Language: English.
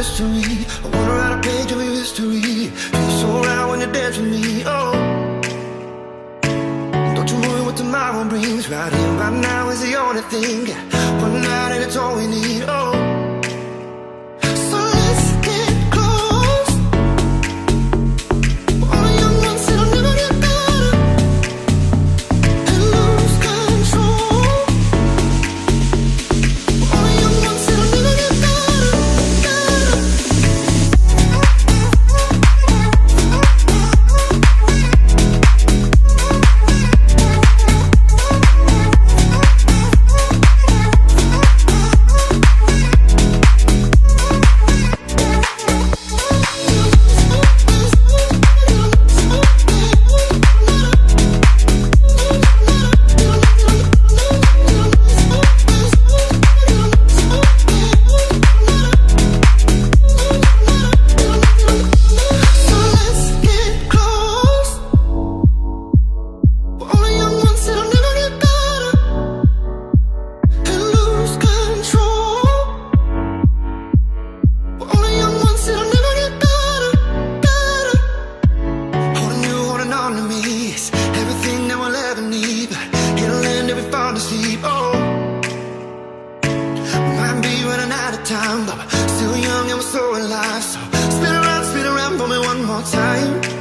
mystery. I wanna write a page of your history. Feel so right when you dance with me. Oh, brings. Right here, right now is the only thing. One night and it's all we need. Oh, time, but still young we're so alive. So spin around, spin around for me one more time.